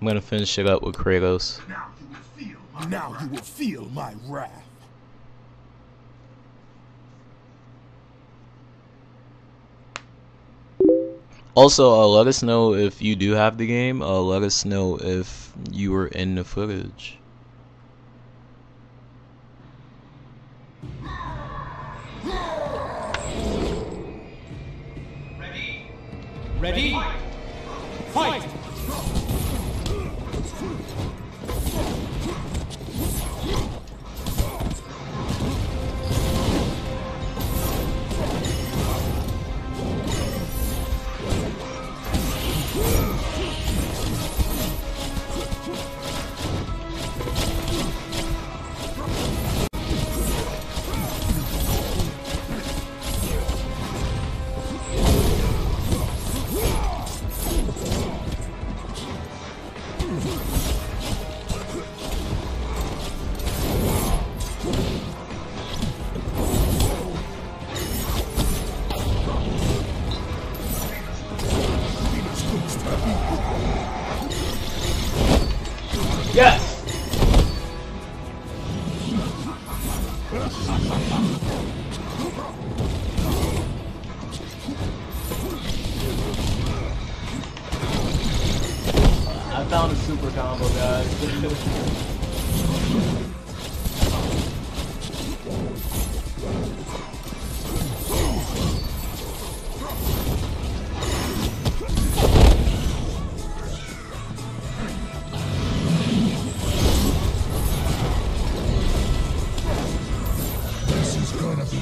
I'm gonna finish it up with Kratos. Now you will feel my wrath. you will feel my wrath. Also, uh, let us know if you do have the game. Uh, let us know if you were in the footage. Ready? Ready? Fight! Let's go. Yes! I found a super combo, guys.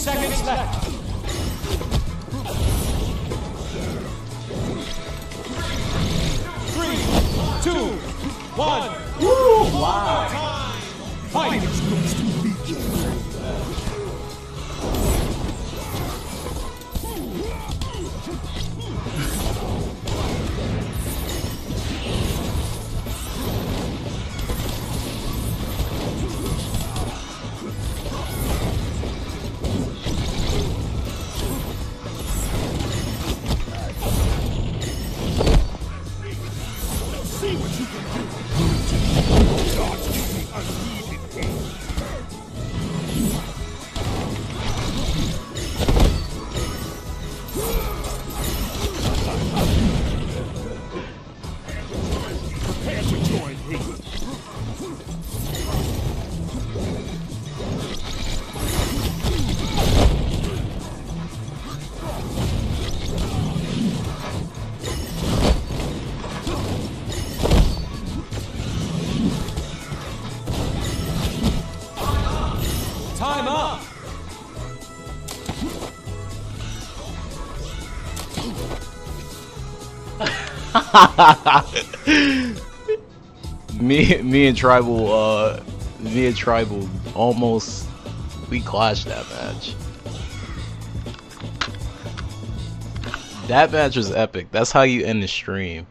seconds left. Three, two, one. Wow. Me, me and Tribal, uh, me and Tribal almost we clashed that match. That match was epic. That's how you end the stream.